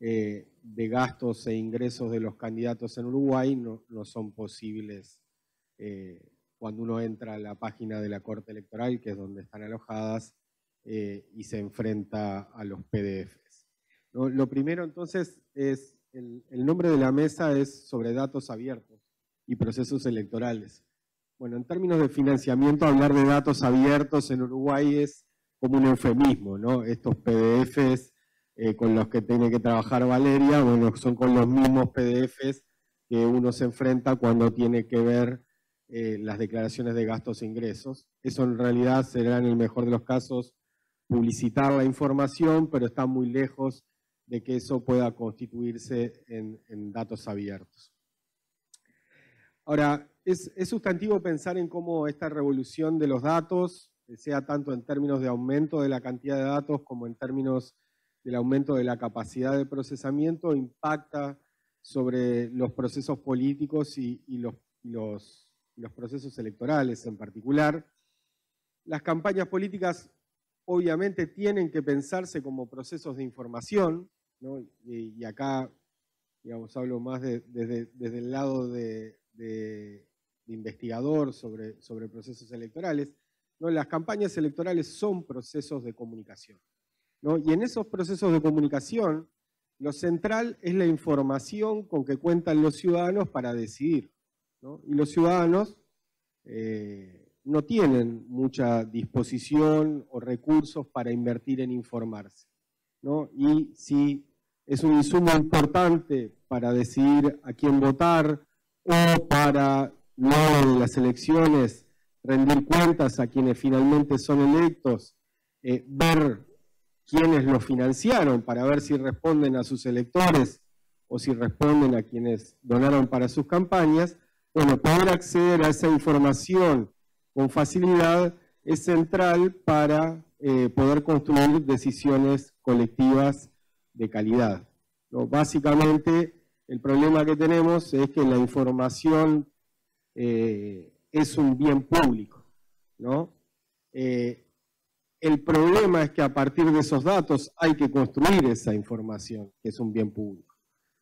eh, de gastos e ingresos de los candidatos en Uruguay, no, son posibles eh, cuando uno entra a la página de la Corte Electoral, que es donde están alojadas, eh, y se enfrenta a los PDFs. Lo, primero entonces es, el, nombre de la mesa es sobre datos abiertos y procesos electorales. Bueno, en términos de financiamiento, hablar de datos abiertos en Uruguay es como un eufemismo, ¿no? Estos PDFs eh, con los que tiene que trabajar Valeria, bueno, son con los mismos PDFs que uno se enfrenta cuando tiene que ver eh, las declaraciones de gastos e ingresos. Eso en realidad será en el mejor de los casos publicitar la información, pero está muy lejos de que eso pueda constituirse en, datos abiertos. Ahora, es, sustantivo pensar en cómo esta revolución de los datos, sea tanto en términos de aumento de la cantidad de datos como en términos del aumento de la capacidad de procesamiento, impacta sobre los procesos políticos y, los procesos electorales en particular. Las campañas políticas obviamente tienen que pensarse como procesos de información, y, acá, digamos, hablo más desde, el lado de, investigador sobre procesos electorales, las campañas electorales son procesos de comunicación. Y en esos procesos de comunicación, lo central es la información con que cuentan los ciudadanos para decidir. Y los ciudadanos eh, no tienen mucha disposición o recursos para invertir en informarse. ¿no? Y si es un insumo importante para decidir a quién votar o para luego de las elecciones rendir cuentas a quienes finalmente son electos, eh, ver quiénes lo financiaron para ver si responden a sus electores o si responden a quienes donaron para sus campañas, bueno, poder acceder a esa información con facilidad es central para eh, poder construir decisiones colectivas de calidad. Básicamente, el problema que tenemos es que la información eh, es un bien público. Eh, el problema es que a partir de esos datos hay que construir esa información, que es un bien público.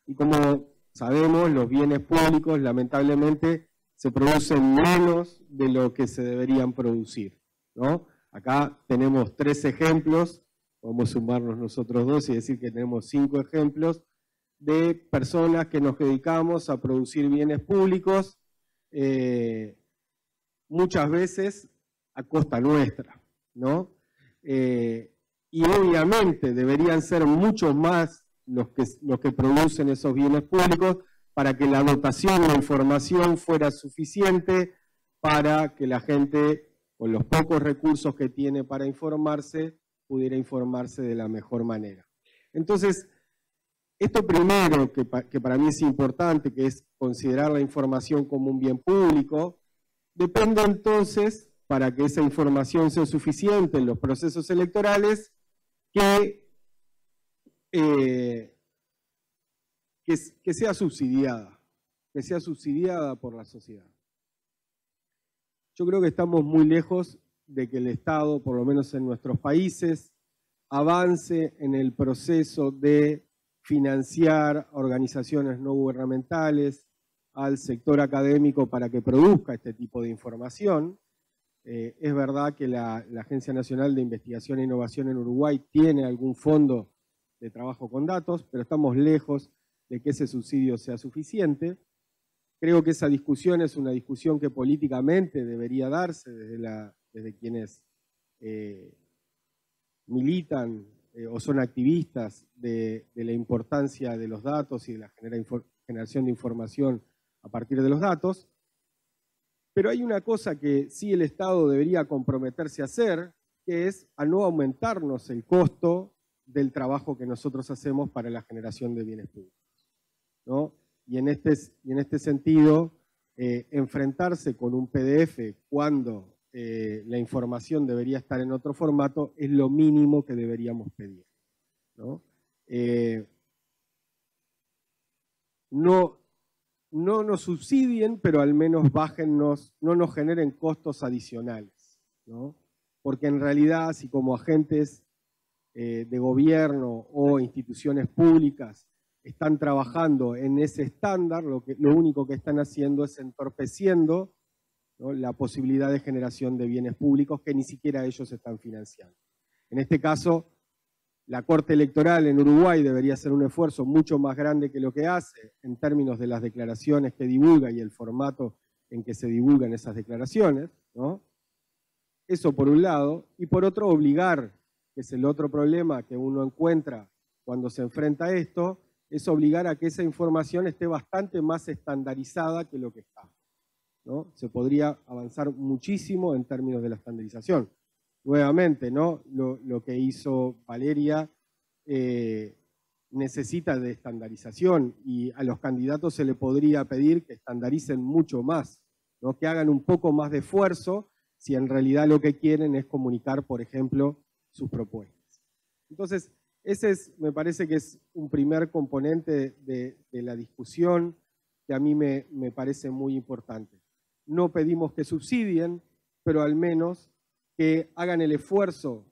Y como sabemos, los bienes públicos lamentablemente se producen menos de lo que se deberían producir. ¿no? Acá tenemos tres ejemplos, podemos sumarnos nosotros dos y decir que tenemos cinco ejemplos de personas que nos dedicamos a producir bienes públicos eh, muchas veces a costa nuestra, ¿no? Eh, y obviamente deberían ser muchos más los que, los que producen esos bienes públicos para que la dotación de información fuera suficiente para que la gente, con los pocos recursos que tiene para informarse, pudiera informarse de la mejor manera. Entonces, esto primero, que, que, para mí es importante, que es considerar la información como un bien público, depende entonces, para que esa información sea suficiente en los procesos electorales, que, eh, que, sea subsidiada, que sea subsidiada por la sociedad. Yo creo que estamos muy lejos de que el Estado, por lo menos en nuestros países, avance en el proceso de financiar organizaciones no gubernamentales, al sector académico para que produzca este tipo de información. Eh, es verdad que la, Agencia Nacional de Investigación e Innovación en Uruguay tiene algún fondo de trabajo con datos, pero estamos lejos de que ese subsidio sea suficiente. Creo que esa discusión es una discusión que políticamente debería darse desde, la, desde quienes eh, militan eh, o son activistas de, la importancia de los datos y de la generación de información a partir de los datos. Pero hay una cosa que sí el Estado debería comprometerse a hacer, que es a no aumentarnos el costo del trabajo que nosotros hacemos para la generación de bienes públicos. ¿no? Y, en este, y en este sentido, eh, enfrentarse con un PDF cuando eh, la información debería estar en otro formato, es lo mínimo que deberíamos pedir. ¿no? Eh, no, no nos subsidien, pero al menos bájennos, no nos generen costos adicionales. ¿no? Porque en realidad, si como agentes eh, de gobierno o instituciones públicas están trabajando en ese estándar, lo, único que están haciendo es entorpeciendo la posibilidad de generación de bienes públicos que ni siquiera ellos están financiando. En este caso, la Corte Electoral en Uruguay debería hacer un esfuerzo mucho más grande que lo que hace en términos de las declaraciones que divulga y el formato en que se divulgan esas declaraciones. ¿no? Eso por un lado. Y por otro, obligar, que es el otro problema que uno encuentra cuando se enfrenta a esto, es obligar a que esa información esté bastante más estandarizada que lo que está. ¿no? Se podría avanzar muchísimo en términos de la estandarización nuevamente, ¿no? Lo, que hizo Valeria eh, necesita de estandarización y a los candidatos se le podría pedir que estandaricen mucho más, ¿no? que hagan un poco más de esfuerzo si en realidad lo que quieren es comunicar, por ejemplo, sus propuestas. Entonces, ese es, me parece que es un primer componente de, de la discusión que a mí me, me parece muy importante. No pedimos que subsidien, pero al menos que hagan el esfuerzo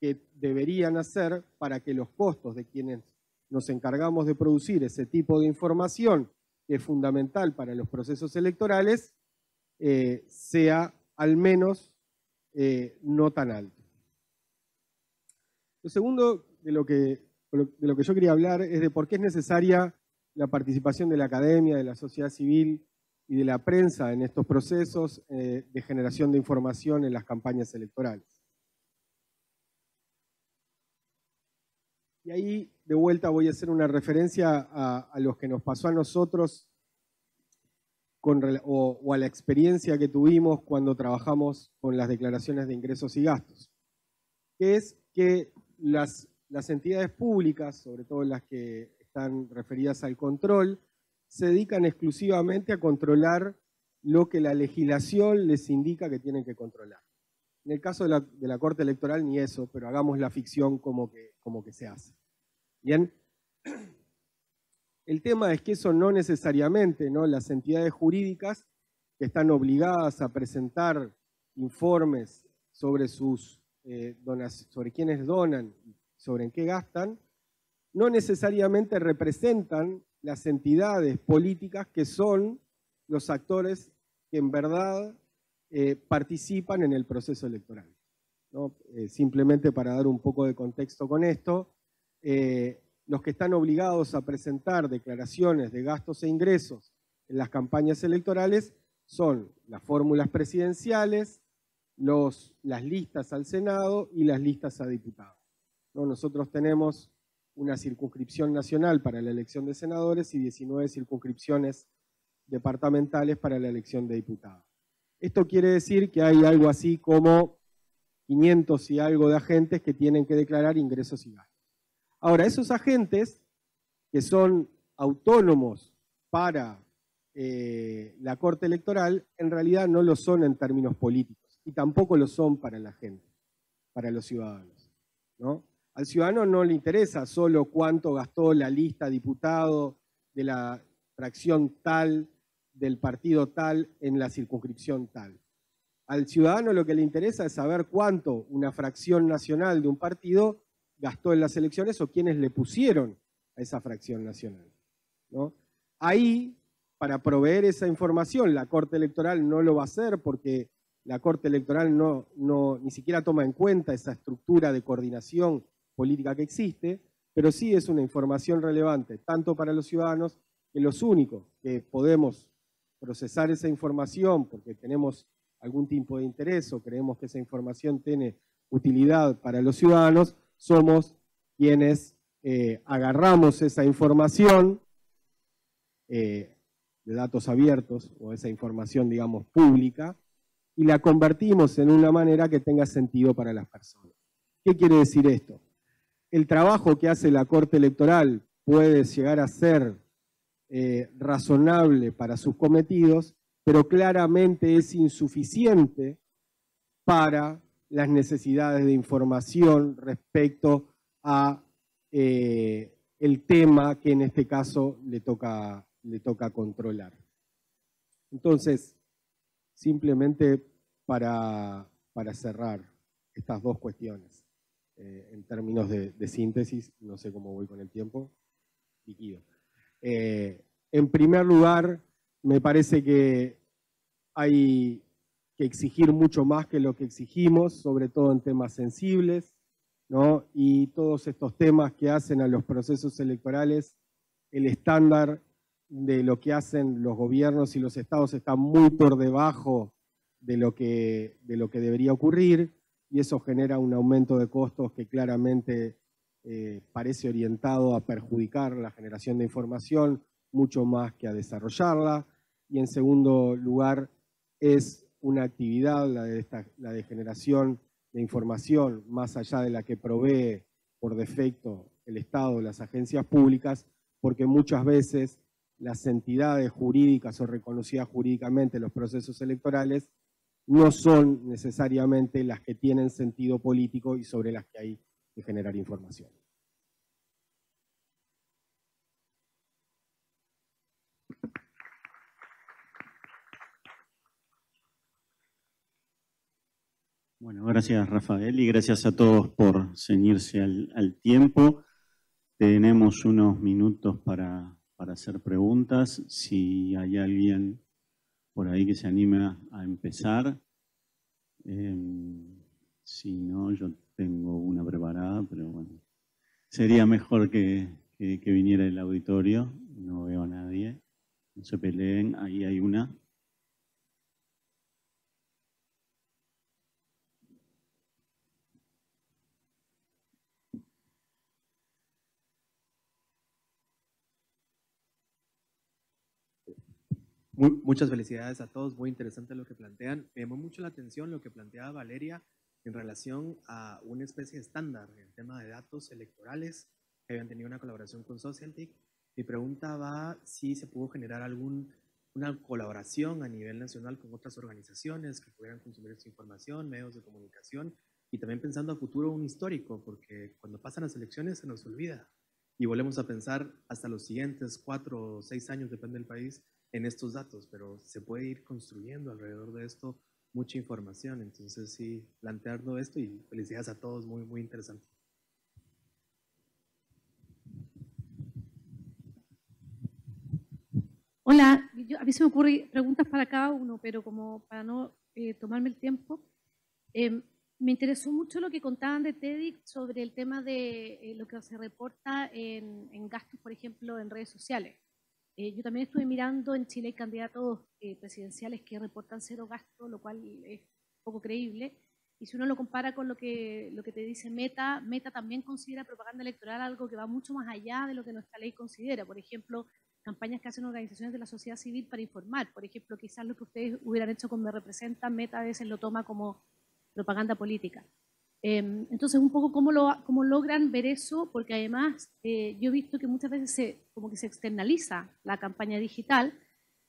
que deberían hacer para que los costos de quienes nos encargamos de producir ese tipo de información, que es fundamental para los procesos electorales, eh, sea al menos eh, no tan alto. Lo segundo de lo, que, de lo que yo quería hablar es de por qué es necesaria la participación de la academia, de la sociedad civil y de la prensa en estos procesos eh, de generación de información en las campañas electorales. Y ahí, de vuelta, voy a hacer una referencia a, a lo que nos pasó a nosotros o, o, a la experiencia que tuvimos cuando trabajamos con las declaraciones de ingresos y gastos, que es que las, las entidades públicas, sobre todo las que están referidas al control, se dedican exclusivamente a controlar lo que la legislación les indica que tienen que controlar. En el caso de la, Corte Electoral ni eso, pero hagamos la ficción como que, como que se hace. Bien, el tema es que eso no necesariamente, ¿no? Las entidades jurídicas que están obligadas a presentar informes sobre sus eh, donas, sobre quiénes donan, sobre en qué gastan, no necesariamente representan las entidades políticas que son los actores que en verdad eh, participan en el proceso electoral. Eh, simplemente para dar un poco de contexto con esto, eh, los que están obligados a presentar declaraciones de gastos e ingresos en las campañas electorales son las fórmulas presidenciales, las listas al Senado y las listas a diputados. ¿No? Nosotros tenemos una circunscripción nacional para la elección de senadores y 19 circunscripciones departamentales para la elección de diputados. Esto quiere decir que hay algo así como 500 y algo de agentes que tienen que declarar ingresos y gastos. Ahora, esos agentes que son autónomos para eh, la Corte Electoral, en realidad no lo son en términos políticos y tampoco lo son para la gente, para los ciudadanos. ¿no? Al ciudadano no le interesa solo cuánto gastó la lista diputado de la fracción tal, del partido tal, en la circunscripción tal. Al ciudadano lo que le interesa es saber cuánto una fracción nacional de un partido gastó en las elecciones o quiénes le pusieron a esa fracción nacional. ¿no? Ahí, para proveer esa información, la Corte Electoral no lo va a hacer porque la Corte Electoral no, no, ni siquiera toma en cuenta esa estructura de coordinación política que existe, pero sí es una información relevante, tanto para los ciudadanos, que los únicos que podemos procesar esa información porque tenemos algún tipo de interés o creemos que esa información tiene utilidad para los ciudadanos, somos quienes eh, agarramos esa información eh, de datos abiertos o esa información, digamos, pública y la convertimos en una manera que tenga sentido para las personas. ¿Qué quiere decir esto? El trabajo que hace la Corte Electoral puede llegar a ser eh, razonable para sus cometidos, pero claramente es insuficiente para las necesidades de información respecto a eh, el tema que en este caso le toca, le toca controlar. Entonces, simplemente para, para cerrar estas dos cuestiones. Eh, en términos de, síntesis, no sé cómo voy con el tiempo, líquido. Eh, en primer lugar, me parece que hay que exigir mucho más que lo que exigimos, sobre todo en temas sensibles, ¿no? y todos estos temas que hacen a los procesos electorales, el estándar de lo que hacen los gobiernos y los estados está muy por debajo de lo que, de lo que debería ocurrir y eso genera un aumento de costos que claramente eh, parece orientado a perjudicar la generación de información mucho más que a desarrollarla. Y en segundo lugar, es una actividad, la de, generación de información, más allá de la que provee por defecto el Estado, las agencias públicas, porque muchas veces las entidades jurídicas o reconocidas jurídicamente en los procesos electorales no son necesariamente las que tienen sentido político y sobre las que hay que generar información. Bueno, gracias Rafael y gracias a todos por ceñirse al, tiempo. Tenemos unos minutos para, para hacer preguntas. Si hay alguien por ahí que se anime a empezar. Em, si no, yo tengo una preparada, pero bueno. Sería mejor que, que, que viniera el auditorio. No veo a nadie. No se peleen. Ahí hay una. Muchas felicidades a todos, muy interesante lo que plantean. Me llamó mucho la atención lo que planteaba Valeria en relación a una especie de estándar en el tema de datos electorales que habían tenido una colaboración con Socialtic. Mi pregunta va si se pudo generar alguna colaboración a nivel nacional con otras organizaciones que pudieran consumir esta información, medios de comunicación y también pensando a futuro un histórico, porque cuando pasan las elecciones se nos olvida y volvemos a pensar hasta los siguientes cuatro o seis años, depende del país, en estos datos, pero se puede ir construyendo alrededor de esto mucha información. Entonces, sí, plantearlo esto y felicidades a todos, muy, muy interesante. Hola, a mí se me ocurren preguntas para cada uno, pero como para no eh, tomarme el tiempo, em, me interesó mucho lo que contaban de TEDx sobre el tema de eh, lo que se reporta en, en gastos, por ejemplo, en redes sociales Eh, yo también estuve mirando, en Chile candidatos eh, presidenciales que reportan cero gasto, lo cual es poco creíble. Y si uno lo compara con lo que, lo que te dice Meta, Meta también considera propaganda electoral algo que va mucho más allá de lo que nuestra ley considera. Por ejemplo, campañas que hacen organizaciones de la sociedad civil para informar. Por ejemplo, quizás lo que ustedes hubieran hecho con Me Representa, Meta a veces lo toma como propaganda política. Em, entonces, un poco cómo, lo, cómo logran ver eso, porque además eh, yo he visto que muchas veces se, como que se externaliza la campaña digital,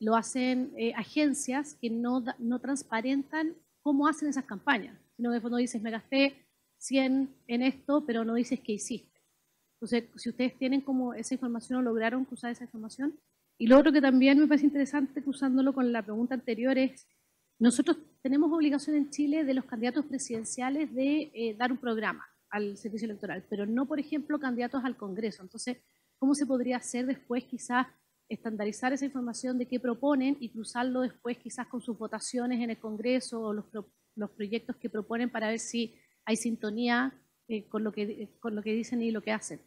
lo hacen eh, agencias que no, no transparentan cómo hacen esas campañas, sino que fondo dices, me gasté 100 en esto, pero no dices qué hiciste. Entonces, si ustedes tienen como esa información o lograron usar esa información. Y lo otro que también me parece interesante, cruzándolo con la pregunta anterior, es nosotros tenemos obligación en Chile de los candidatos presidenciales de eh, dar un programa al servicio electoral, pero no, por ejemplo, candidatos al Congreso. Entonces, ¿cómo se podría hacer después quizás estandarizar esa información de qué proponen y cruzarlo después quizás con sus votaciones en el Congreso o los, los proyectos que proponen para ver si hay sintonía eh, con, lo que, con lo que dicen y lo que hacen?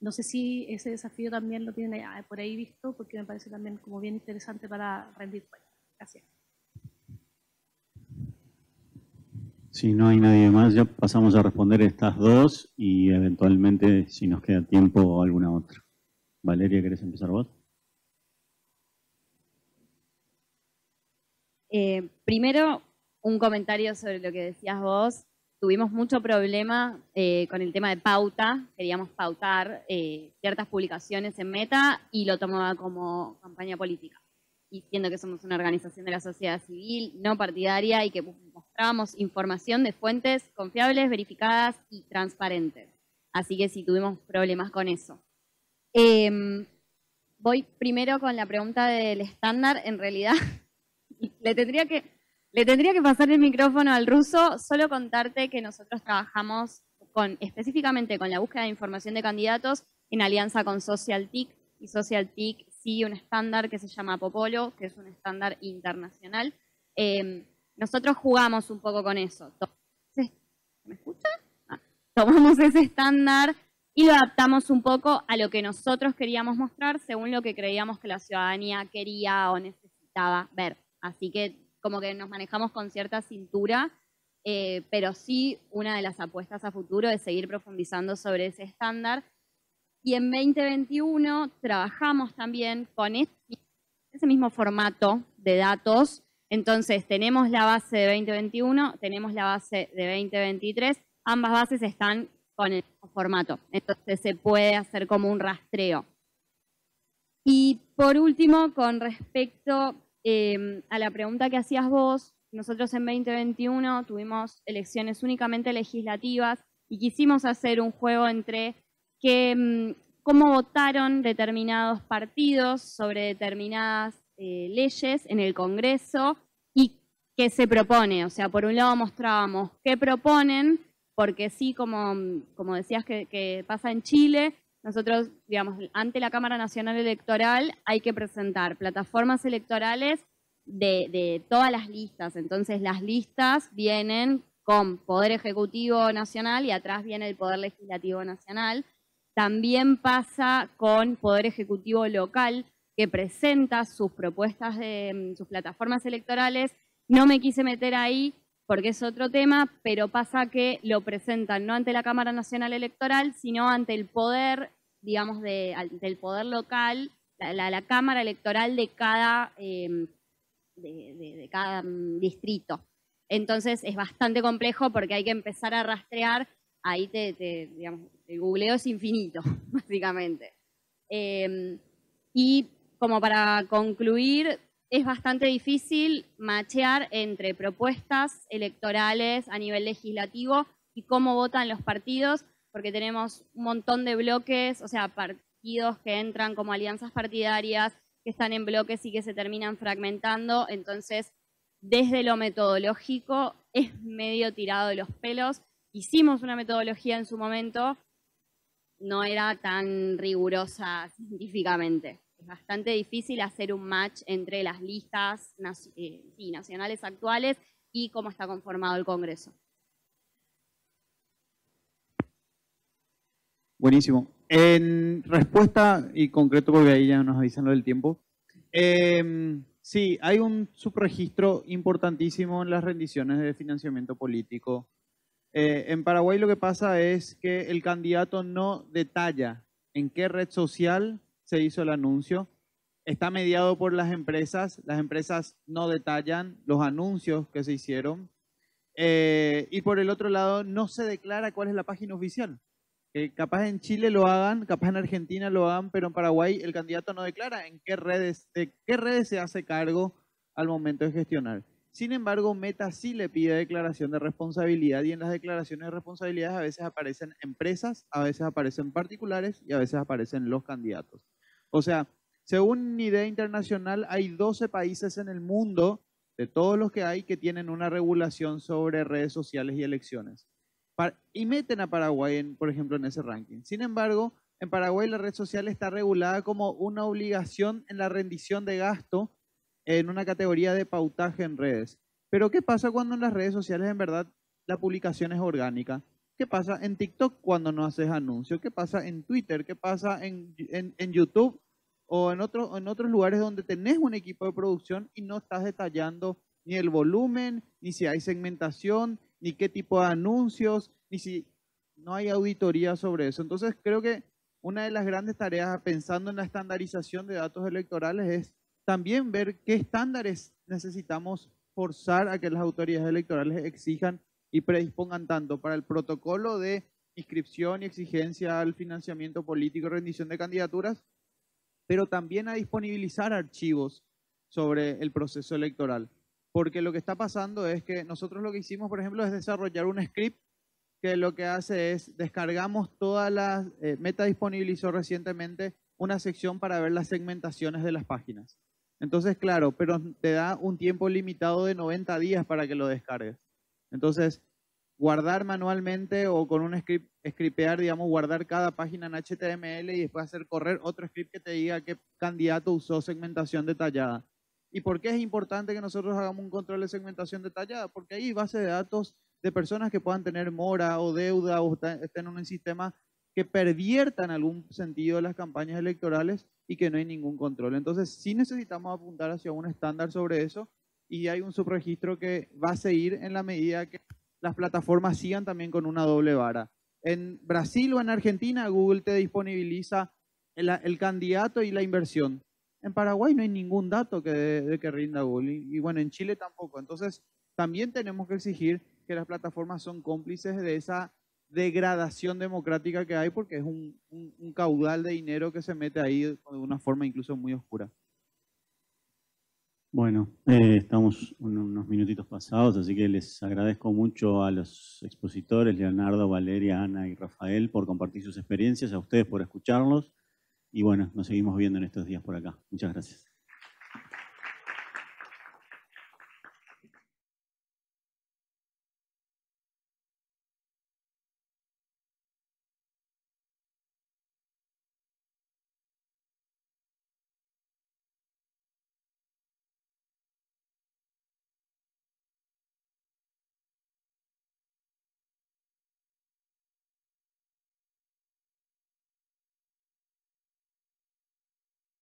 No sé si ese desafío también lo tienen por ahí visto, porque me parece también como bien interesante para rendir cuentas. Gracias. Si no hay nadie más, ya pasamos a responder estas dos y eventualmente, si nos queda tiempo, alguna otra. Valeria, ¿querés empezar vos? Eh, primero, un comentario sobre lo que decías vos. Tuvimos mucho problema eh, con el tema de pauta. Queríamos pautar eh, ciertas publicaciones en Meta y lo tomaba como campaña política. Y siendo que somos una organización de la sociedad civil no partidaria y que mostrábamos información de fuentes confiables, verificadas y transparentes. Así que sí tuvimos problemas con eso. Em, voy primero con la pregunta del estándar. En realidad, le tendría que, le tendría que pasar el micrófono al ruso, solo contarte que nosotros trabajamos con, específicamente con la búsqueda de información de candidatos en alianza con SocialTIC y SocialTIC sigue un estándar que se llama Popolo, que es un estándar internacional. Em, nosotros jugamos un poco con eso. ¿Me escucha? Ah, tomamos ese estándar y lo adaptamos un poco a lo que nosotros queríamos mostrar según lo que creíamos que la ciudadanía quería o necesitaba ver. Así que como que nos manejamos con cierta cintura, eh, pero sí una de las apuestas a futuro es seguir profundizando sobre ese estándar y en 2021 trabajamos también con ese mismo formato de datos. Entonces tenemos la base de 2021, tenemos la base de 2023. Ambas bases están con el mismo formato. Entonces se puede hacer como un rastreo. Y por último, con respecto em, a la pregunta que hacías vos, nosotros en 2021 tuvimos elecciones únicamente legislativas y quisimos hacer un juego entre que mm, cómo votaron determinados partidos sobre determinadas eh, leyes en el Congreso y qué se propone. O sea, por un lado mostrábamos qué proponen, porque sí, como, como decías que, pasa en Chile, nosotros, digamos, ante la Cámara Nacional Electoral hay que presentar plataformas electorales de, de todas las listas. Entonces, las listas vienen con Poder Ejecutivo Nacional y atrás viene el Poder Legislativo Nacional. También pasa con Poder Ejecutivo Local, que presenta sus propuestas de mm, sus plataformas electorales. No me quise meter ahí porque es otro tema, pero pasa que lo presentan no ante la Cámara Nacional Electoral, sino ante el poder, digamos, de, poder local, la, Cámara Electoral de cada, em, mm, distrito. Entonces es bastante complejo porque hay que empezar a rastrear ahí te, digamos, el googleo es infinito, básicamente. Em, y como para concluir, es bastante difícil machear entre propuestas electorales a nivel legislativo y cómo votan los partidos, porque tenemos un montón de bloques, o sea, partidos que entran como alianzas partidarias, que están en bloques y que se terminan fragmentando. Entonces, desde lo metodológico, es medio tirado de los pelos hicimos una metodología en su momento, no era tan rigurosa científicamente. Es bastante difícil hacer un match entre las listas eh, nacionales actuales y cómo está conformado el Congreso. Buenísimo. En respuesta, y concreto porque ahí ya nos avisan lo del tiempo, em, sí, hay un subregistro importantísimo en las rendiciones de financiamiento político. Eh, en Paraguay lo que pasa es que el candidato no detalla en qué red social se hizo el anuncio. Está mediado por las empresas. Las empresas no detallan los anuncios que se hicieron. Eh, y por el otro lado, no se declara cuál es la página oficial. Que capaz en Chile lo hagan, capaz en Argentina lo hagan, pero en Paraguay el candidato no declara en qué redes, de qué redes se hace cargo al momento de gestionar. Sin embargo, Meta sí le pide declaración de responsabilidad y en las declaraciones de responsabilidad a veces aparecen empresas, a veces aparecen particulares y a veces aparecen los candidatos. O sea, según idea internacional, hay 12 países en el mundo, de todos los que hay, que tienen una regulación sobre redes sociales y elecciones y meten a Paraguay, por ejemplo, en ese ranking. Sin embargo, en Paraguay la red social está regulada como una obligación en la rendición de gasto en una categoría de pautaje en redes. Pero ¿qué pasa cuando en las redes sociales en verdad la publicación es orgánica? ¿Qué pasa en TikTok cuando no haces anuncios? ¿Qué pasa en Twitter? ¿Qué pasa en, en, YouTube? O en, otro, en otros lugares donde tenés un equipo de producción y no estás detallando ni el volumen, ni si hay segmentación, ni qué tipo de anuncios, ni si no hay auditoría sobre eso. Entonces creo que una de las grandes tareas pensando en la estandarización de datos electorales es también ver qué estándares necesitamos forzar a que las autoridades electorales exijan y predispongan tanto para el protocolo de inscripción y exigencia al financiamiento político rendición de candidaturas, pero también a disponibilizar archivos sobre el proceso electoral. Porque lo que está pasando es que nosotros lo que hicimos, por ejemplo, es desarrollar un script que lo que hace es descargamos todas las, eh, Meta disponibilizó recientemente una sección para ver las segmentaciones de las páginas. Entonces, claro, pero te da un tiempo limitado de 90 días para que lo descargues. Entonces, guardar manualmente o con un script, scriptear, digamos, guardar cada página en HTML y después hacer correr otro script que te diga qué candidato usó segmentación detallada. ¿Y por qué es importante que nosotros hagamos un control de segmentación detallada? Porque hay base de datos de personas que puedan tener mora o deuda o estén en un sistema que pervierta en algún sentido las campañas electorales y que no hay ningún control. Entonces, sí necesitamos apuntar hacia un estándar sobre eso y hay un subregistro que va a seguir en la medida que las plataformas sigan también con una doble vara. En Brasil o en Argentina, Google te disponibiliza el, el candidato y la inversión. En Paraguay no hay ningún dato que de, que rinda Google y, bueno, en Chile tampoco. Entonces, también tenemos que exigir que las plataformas son cómplices de esa degradación democrática que hay porque es un, caudal de dinero que se mete ahí de una forma incluso muy oscura. Bueno, eh, estamos unos minutitos pasados, así que les agradezco mucho a los expositores, Leonardo, Valeria, Ana y Rafael, por compartir sus experiencias, a ustedes por escucharlos. Y bueno, nos seguimos viendo en estos días por acá. Muchas gracias.